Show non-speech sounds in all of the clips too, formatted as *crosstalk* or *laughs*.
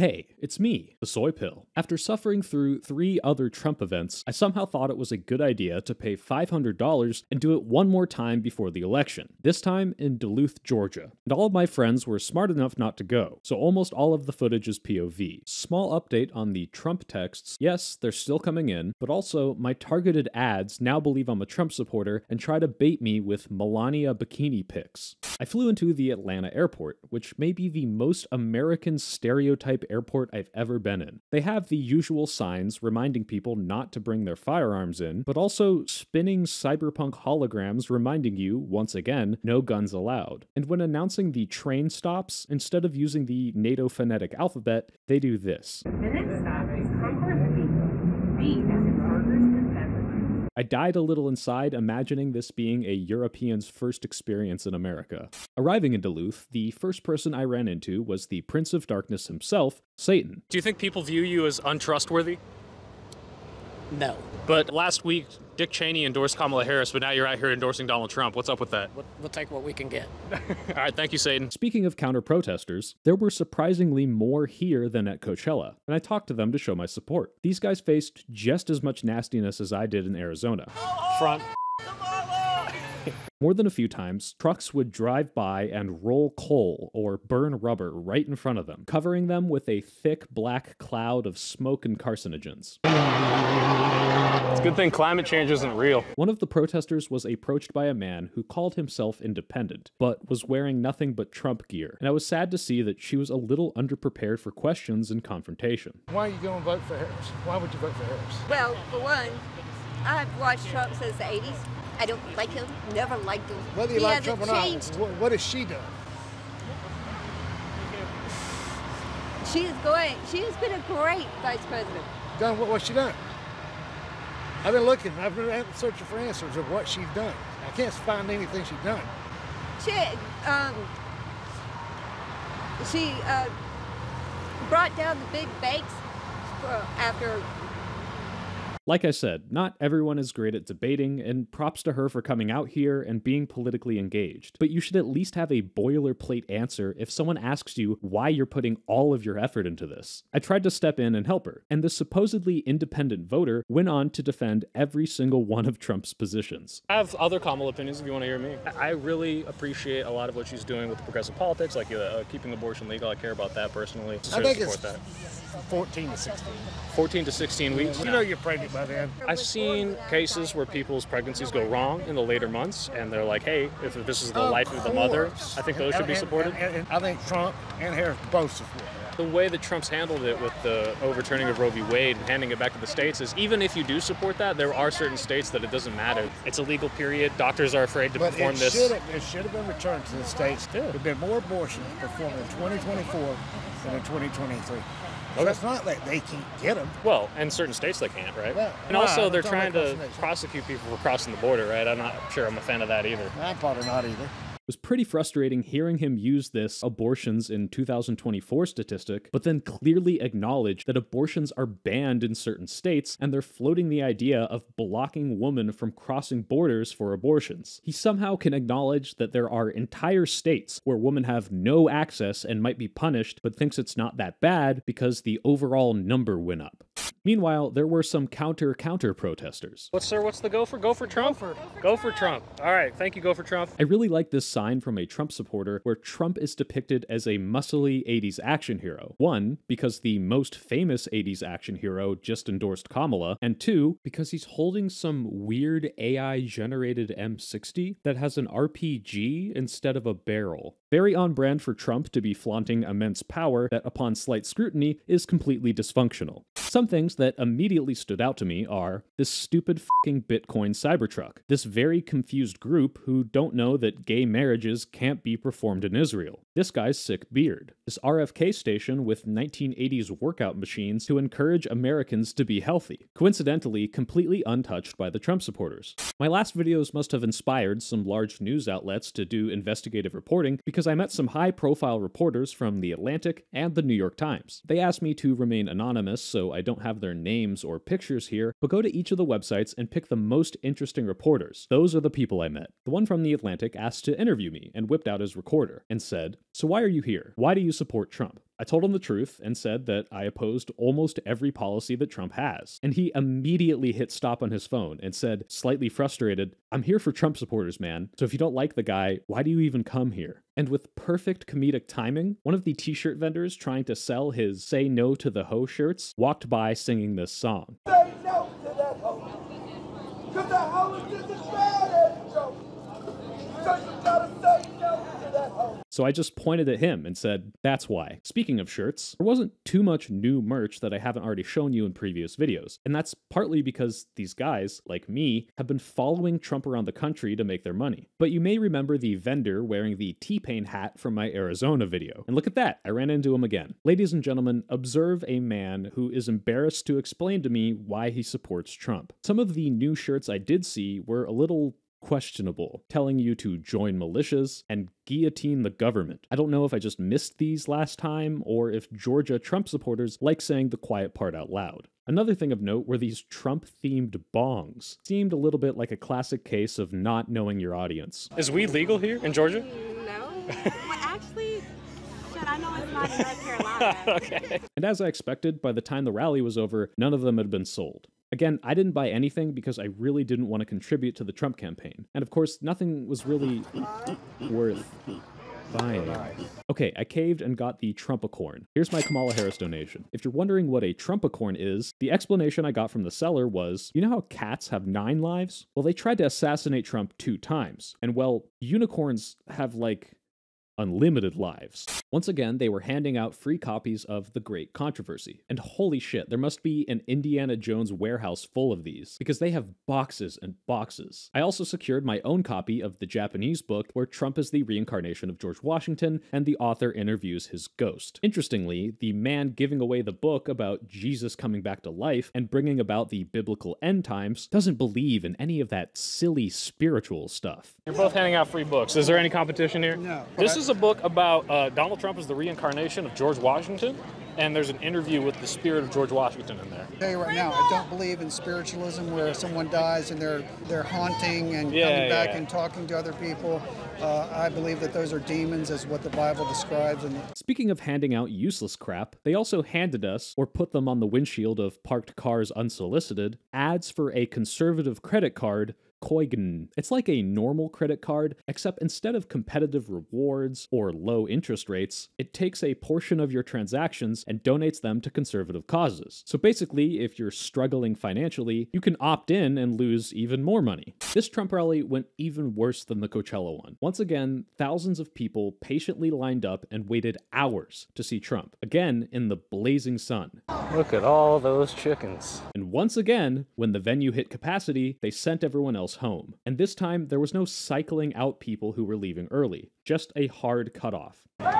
Hey, it's me, the Soy Pill. After suffering through three other Trump events, I somehow thought it was a good idea to pay $500 and do it one more time before the election, this time in Duluth, Georgia. And all of my friends were smart enough not to go, so almost all of the footage is POV. Small update on the Trump texts yes, they're still coming in, but also my targeted ads now believe I'm a Trump supporter and try to bait me with Melania bikini pics. I flew into the Atlanta airport, which may be the most American stereotype airport I've ever been in. They have the usual signs reminding people not to bring their firearms in, but also spinning cyberpunk holograms reminding you, once again, no guns allowed. And when announcing the train stops, instead of using the NATO phonetic alphabet, they do this next stop is Concourse B. B is in burgers and beverages. I died a little inside, imagining this being a European's first experience in America. Arriving in Duluth, the first person I ran into was the Prince of Darkness himself, Satan. Do you think people view you as untrustworthy? No. But last week, Dick Cheney endorsed Kamala Harris, but now you're out here endorsing Donald Trump. What's up with that? We'll, we'll take what we can get. *laughs* All right, thank you, Satan. Speaking of counter protesters, there were surprisingly more here than at Coachella, and I talked to them to show my support. These guys faced just as much nastiness as I did in Arizona. Front. More than a few times, trucks would drive by and roll coal or burn rubber right in front of them, covering them with a thick black cloud of smoke and carcinogens. It's a good thing climate change isn't real. One of the protesters was approached by a man who called himself independent, but was wearing nothing but Trump gear, and I was sad to see that she was a little underprepared for questions and confrontation. Why are you going to vote for Harris? Why would you vote for Harris? Well, for one, I've watched Trump since the 80s. I don't like him, never liked him. Whether you he like Trump or not, changed. what, what has she done? She is going, she has been a great vice president. Done what? What's she done? I've been looking. I've been searching for answers of what she's done. I can't find anything she's done. She, um, she uh, brought down the big banks for, after Like I said, not everyone is great at debating, and props to her for coming out here and being politically engaged. But you should at least have a boilerplate answer if someone asks you why you're putting all of your effort into this. I tried to step in and help her, and the supposedly independent voter went on to defend every single one of Trump's positions. I have other Kamala opinions if you want to hear me. I I really appreciate a lot of what she's doing with the progressive politics, like uh, keeping abortion legal. I care about that personally. I Certainly think it's that. 14 to 16. 14 to 16 weeks. You know you're pregnant by then. I've seen cases where people's pregnancies go wrong in the later months, and they're like, "Hey, if this is the life of the mother. I think those should be supported." and- and I think Trump and Harris both support that. The way that Trump's handled it with the overturning of Roe v. Wade and handing it back to the states is even if you do support that, there are certain states that it doesn't matter. It's a legal period. Doctors are afraid to But perform it this. should have it should have been returned to the states. Yeah. There have been more abortions performed in 2024 than in 2023. So it's not that they can't get them. Well, in certain states they can't, right? Well, and why? also they're trying to across the nation. prosecute people for crossing the border, right? I'm not sure I'm a fan of that either. I'm probably not either. It was pretty frustrating hearing him use this abortions in 2024 statistic, but then clearly acknowledge that abortions are banned in certain states and they're floating the idea of blocking women from crossing borders for abortions. He somehow can acknowledge that there are entire states where women have no access and might be punished, but thinks it's not that bad because the overall number went up. Meanwhile, there were some counter counter protesters. What's sir? What's the go for? Go for Trump. Go for, Trump. All right, thank you. Go for Trump. I really like this sign from a Trump supporter where Trump is depicted as a muscly 80s action hero. One, because the most famous 80s action hero just endorsed Kamala, and two, because he's holding some weird AI generated M60 that has an RPG instead of a barrel. Very on brand for Trump to be flaunting immense power that, upon slight scrutiny, is completely dysfunctional. Some things that immediately stood out to me are this stupid fucking Bitcoin Cybertruck, this very confused group who don't know that gay marriages can't be performed in Israel, this guy's sick beard, this RFK station with 1980s workout machines to encourage Americans to be healthy, coincidentally completely untouched by the Trump supporters. My last videos must have inspired some large news outlets to do investigative reporting because I met some high profile reporters from The Atlantic and The New York Times. They asked me to remain anonymous, so I don't have their names or pictures here, but go to each of the websites and pick the most interesting reporters. Those are the people I met. The one from The Atlantic asked to interview me and whipped out his recorder and said, So why are you here? Why do you support Trump? I told him the truth and said that I opposed almost every policy that Trump has. And he immediately hit stop on his phone and said, slightly frustrated, I'm here for Trump supporters, man. So if you don't like the guy, why do you even come here? And with perfect comedic timing, one of the t shirt vendors trying to sell his Say No to the Ho shirts walked by singing this song. Say no to that hoe. Cause that hoe is just bad. So you gotta say no to that hoe. So I just pointed at him and said, That's why. Speaking of shirts, there wasn't too much new merch that I haven't already shown you in previous videos. And that's partly because these guys, like me, have been following Trump around the country to make their money. But you may remember the vendor wearing the T Pain hat from my Arizona video. And look at that, I ran into him again. Ladies and gentlemen, observe a man who is embarrassed to explain to me why he supports Trump. Some of the new shirts I did see were a little questionable, telling you to join militias and guillotine the government. I don't know if I just missed these last time or if Georgia Trump supporters like saying the quiet part out loud. Another thing of note were these Trump themed bongs. Seemed a little bit like a classic case of not knowing your audience. Is weed legal here in Georgia? No. well, actually, shit, I know it's not in North Carolina. *laughs* okay. And as I expected, by the time the rally was over, none of them had been sold. Again, I didn't buy anything because I really didn't want to contribute to the Trump campaign. And of course, nothing was really worth buying. Okay, I caved and got the Trumpacorn. Here's my Kamala Harris donation. If you're wondering what a Trumpacorn is, the explanation I got from the seller was you know how cats have nine lives? Well, they tried to assassinate Trump two times. And well, unicorns have like unlimited lives. Once again, they were handing out free copies of The Great Controversy. And holy shit, there must be an Indiana Jones warehouse full of these, because they have boxes and boxes. I also secured my own copy of the Japanese book where Trump is the reincarnation of George Washington and the author interviews his ghost. Interestingly, the man giving away the book about Jesus coming back to life and bringing about the biblical end times doesn't believe in any of that silly spiritual stuff. You're both handing out free books. Is there any competition here? No. This is a book about uh, Donald Trump is the reincarnation of George Washington, and there's an interview with the spirit of George Washington in there. I'll tell you right now, I don't believe in spiritualism where someone dies and they're they're haunting and Yeah, coming back yeah. and talking to other people. Uh, I believe that those are demons, as what the Bible describes. And Speaking of handing out useless crap, they also handed us, or put them on the windshield of parked cars unsolicited, ads for a conservative credit card. Coign. It's like a normal credit card, except instead of competitive rewards or low interest rates, it takes a portion of your transactions and donates them to conservative causes. So basically, if you're struggling financially, you can opt in and lose even more money. This Trump rally went even worse than the Coachella one. Once again, thousands of people patiently lined up and waited hours to see Trump, again in the blazing sun. Look at all those chickens. And once again, when the venue hit capacity, they sent everyone else home. And this time, there was no cycling out people who were leaving early, just a hard cutoff. What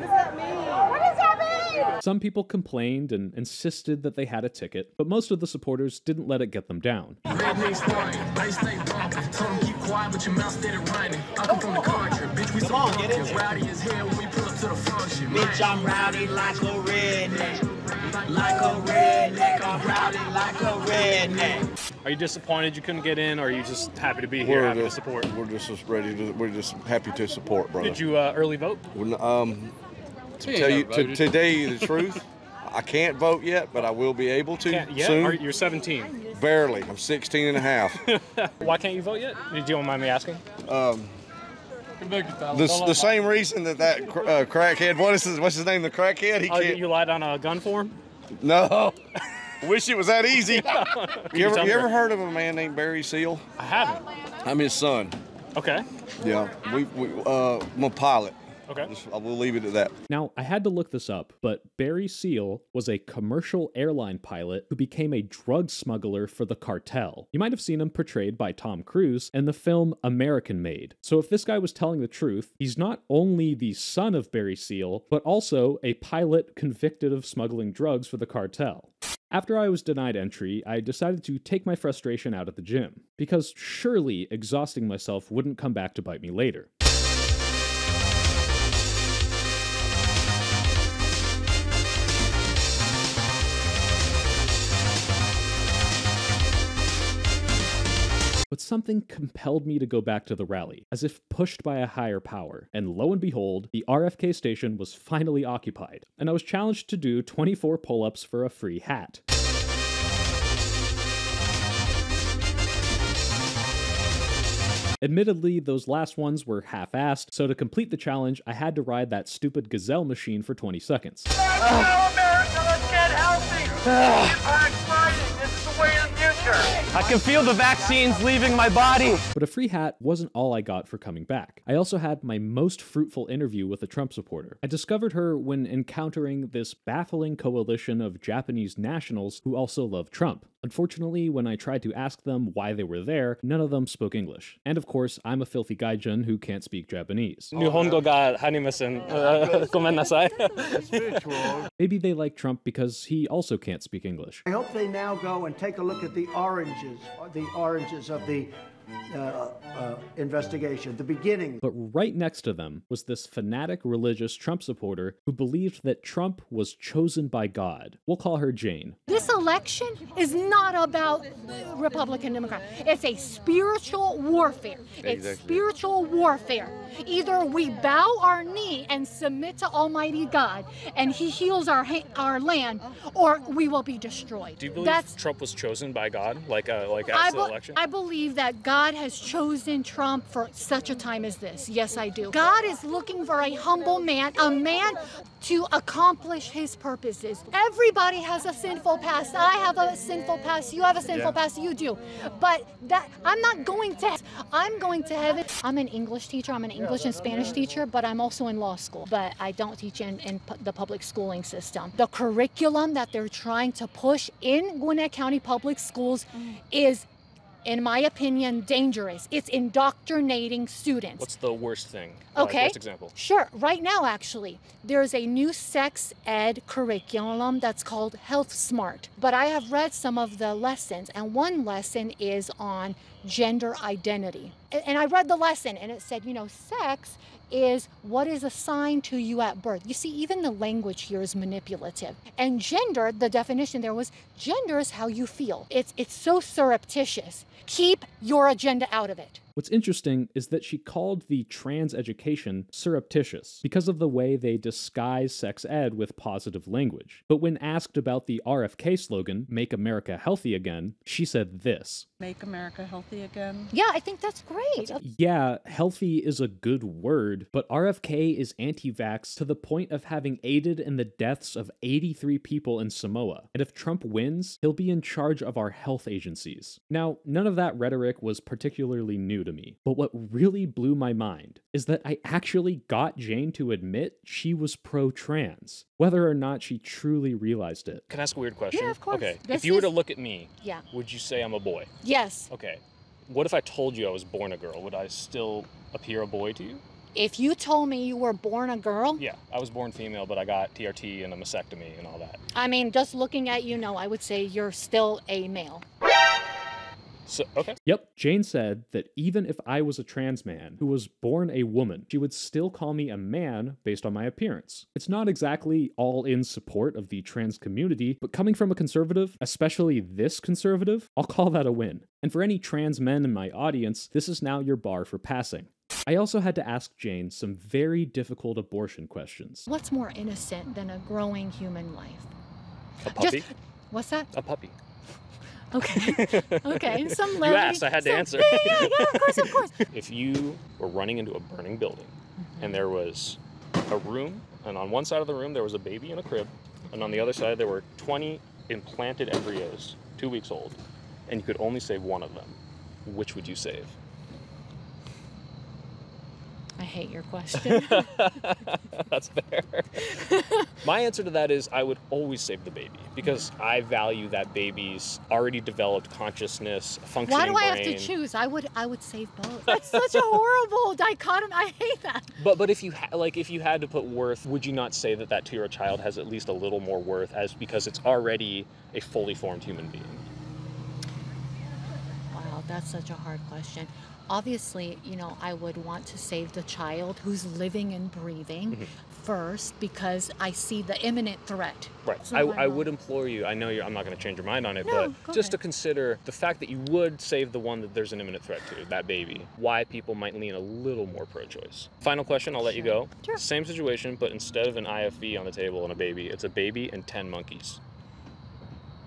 does that mean? What does that mean? Some people complained and insisted that they had a ticket, but most of the supporters didn't let it get them down. Redneck starting, they stay bumping. Told 'em keep quiet, but your mouth steady running. I come from the country, bitch. So funky, rowdy as hell when we pull up to the function. Bitch, I'm rowdy like a redneck. Like a redneck. I'm rowdy like a redneck. Are you disappointed you couldn't get in, or are you just happy to be here, We're happy to just, support? we're just as ready to. We're just happy to support, brother. Did you uh, early vote? When, um, to You tell you never to, voted. to tell you the *laughs* truth, I can't vote yet, but I will be able to Can't yet? soon. Are, you're 17. Barely. I'm 16 and a half. *laughs* Why can't you vote yet? Do you don't mind me asking? Um, the, the same reason that that cr- uh, crackhead. What is his? What's his name? The crackhead. He Oh, can't. you lied on a gun for him? No. *laughs* Wish it was that easy. *laughs* You ever you ever heard of a man named Barry Seal? I haven't. I'm his son. Okay. Yeah. We we uh I'm a pilot. Okay. Just, uh, I will leave it at that. Now, I had to look this up, but Barry Seal was a commercial airline pilot who became a drug smuggler for the cartel. You might have seen him portrayed by Tom Cruise in the film American Made. So if this guy was telling the truth, he's not only the son of Barry Seal, but also a pilot convicted of smuggling drugs for the cartel. After I was denied entry, I decided to take my frustration out at the gym, because surely exhausting myself wouldn't come back to bite me later. But something compelled me to go back to the rally, as if pushed by a higher power. And lo and behold, the RFK station was finally occupied, and I was challenged to do 24 pull ups for a free hat. Admittedly, those last ones were half assed, so to complete the challenge, I had to ride that stupid gazelle machine for 20 seconds. Ah. I can feel the vaccines leaving my body. But a free hat wasn't all I got for coming back. I also had my most fruitful interview with a Trump supporter. I discovered her when encountering this baffling coalition of Japanese nationals who also love Trump. Unfortunately, when I tried to ask them why they were there, none of them spoke English. And of course, I'm a filthy gaijin who can't speak Japanese. *laughs* Maybe they like Trump because he also can't speak English. I hope they now go and take a look at the oranges, the oranges of the uh, uh, investigation, the beginning. But right next to them was this fanatic religious Trump supporter who believed that Trump was chosen by God. We'll call her Jane. This election is not about Republican Democrat. It's a spiritual warfare. It's Exactly. spiritual warfare. Either we bow our knee and submit to Almighty God, and He heals our ha- our land, or we will be destroyed. Do you believe That's Trump was chosen by God, like uh, like I, after the election? I believe that God has chosen Trump for such a time as this. Yes, I do. God is looking for a humble man, a man to accomplish his purposes. Everybody has a sinful past. I have a sinful past. You have a sinful Yeah. past. You do. But that I'm not going to I'm going to heaven. I'm an English teacher. I'm an English and Spanish teacher, but I'm also in law school. But I don't teach in, in the public schooling system. The curriculum that they're trying to push in Gwinnett County Public Schools is in my opinion, dangerous. It's indoctrinating students. What's the worst thing? Okay. worst example. Sure. Right now, actually, there's a new sex ed curriculum that's called Health Smart. But I have read some of the lessons, and one lesson is on gender identity. And I read the lesson, and it said, you know, sex is what is assigned to you at birth. You see, even the language here is manipulative. And gender, the definition there was gender is how you feel. It's it's so surreptitious. Keep your agenda out of it. What's interesting is that she called the trans education surreptitious because of the way they disguise sex ed with positive language. But when asked about the RFK slogan, Make America Healthy Again, she said this Make America healthy again. Yeah, I think that's great. Yeah, healthy is a good word, but RFK is anti vax to the point of having aided in the deaths of 83 people in Samoa. And if Trump wins, he'll be in charge of our health agencies. Now, none of that rhetoric was particularly new to me, but what really blew my mind is that I actually got Jane to admit she was pro trans, whether or not she truly realized it. Can I ask a weird question? Yeah, of course. Okay. This if you were to look at me, Yeah. would you say I'm a boy? Yes. Okay. What if I told you I was born a girl? Would I still appear a boy to you? If you told me you were born a girl, Yeah, I was born female, but I got TRT and a mastectomy and all that. I mean, just looking at you, no, I would say you're still a male. So okay. Yep, Jane said that even if I was a trans man who was born a woman, she would still call me a man based on my appearance. It's not exactly all in support of the trans community, but coming from a conservative, especially this conservative, I'll call that a win. And for any trans men in my audience, this is now your bar for passing. I also had to ask Jane some very difficult abortion questions. What's more innocent than a growing human life? A puppy? Just, what's that? A puppy. Okay. *laughs* Okay. In some You levity- asked, I had to answer. Yeah, yeah, yeah, of course, of course. *laughs* if you were running into a burning building and mm-hmm. there was a room, and on one side of the room there was a baby in a crib, and on the other side there were 20 implanted embryos, two weeks old, and you could only save one of them, which would you save? I hate your question. *laughs* That's fair. My answer to that is I would always save the baby because mm-hmm. I value that baby's already developed consciousness, functioning Why do I brain. have to choose? I would I would save both. That's such a horrible dichotomy. I hate that. But but if you ha- like if you had to put worth, would you not say that that to your child has at least a little more worth as because it's already a fully formed human being? That's such a hard question. obviously, you know, I would want to save the child who's living and breathing Mhm. first because I see the imminent threat. Right. So I, I'm would implore you. I know you're, I'm not going to change your mind on it, No, but just to consider the fact that you would save the one that there's an imminent threat to, that baby. Why people might lean a little more pro-choice. Final question. I'll let you go. Sure. Same situation, but instead of an IVF on the table and a baby, it's a baby and ten monkeys.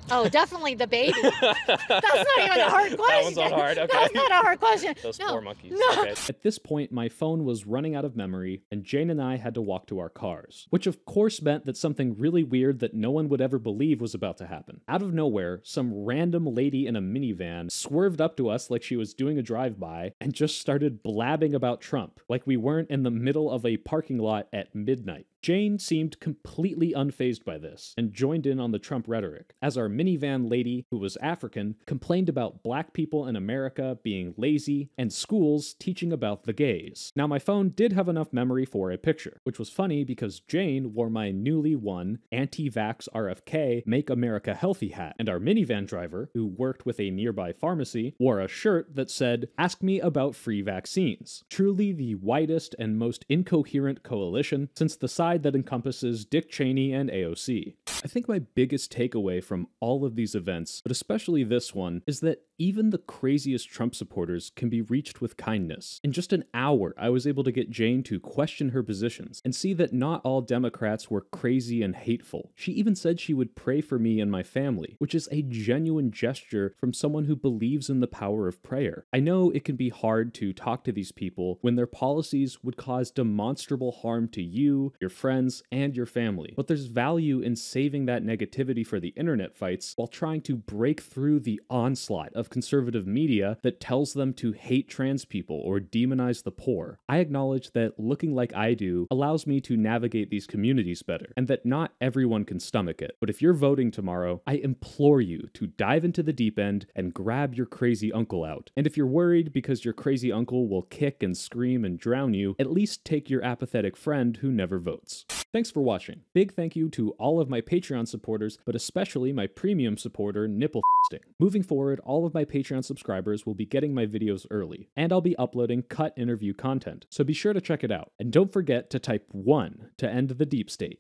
Oh, definitely the baby. *laughs* That's not even a hard question. That one's not hard. Okay. That's not a hard question. Those no. poor monkeys. No. Okay. At this point, my phone was running out of memory, and Jane and I had to walk to our cars, which of course meant that something really weird that no one would ever believe was about to happen. Out of nowhere, some random lady in a minivan swerved up to us like she was doing a drive by and just started blabbing about Trump, like we weren't in the middle of a parking lot at midnight. Jane seemed completely unfazed by this and joined in on the Trump rhetoric, as our minivan lady, who was African, complained about black people in America being lazy and schools teaching about the gays. Now, my phone did have enough memory for a picture, which was funny because Jane wore my newly won anti vax RFK Make America Healthy hat, and our minivan driver, who worked with a nearby pharmacy, wore a shirt that said, Ask me about free vaccines. Truly the widest and most incoherent coalition since the that encompasses Dick Cheney and AOC. I think my biggest takeaway from all of these events, but especially this one, is that even the craziest Trump supporters can be reached with kindness. In just an hour, I was able to get Jane to question her positions and see that not all Democrats were crazy and hateful. She even said she would pray for me and my family, which is a genuine gesture from someone who believes in the power of prayer. I know it can be hard to talk to these people when their policies would cause demonstrable harm to you, your friends, and your family, but there's value in saving that negativity for the internet fights while trying to break through the onslaught of conservative media that tells them to hate trans people or demonize the poor. I acknowledge that looking like I do allows me to navigate these communities better, and that not everyone can stomach it. But if you're voting tomorrow, I implore you to dive into the deep end and grab your crazy uncle out. And if you're worried because your crazy uncle will kick and scream and drown you, at least take your apathetic friend who never votes. Thanks for watching. Big thank you to all of my Patreon supporters, but especially my premium supporter, Nipple. Moving forward, all of my Patreon subscribers will be getting my videos early, and I'll be uploading cut interview content, so be sure to check it out. And don't forget to type 1 to end the deep state.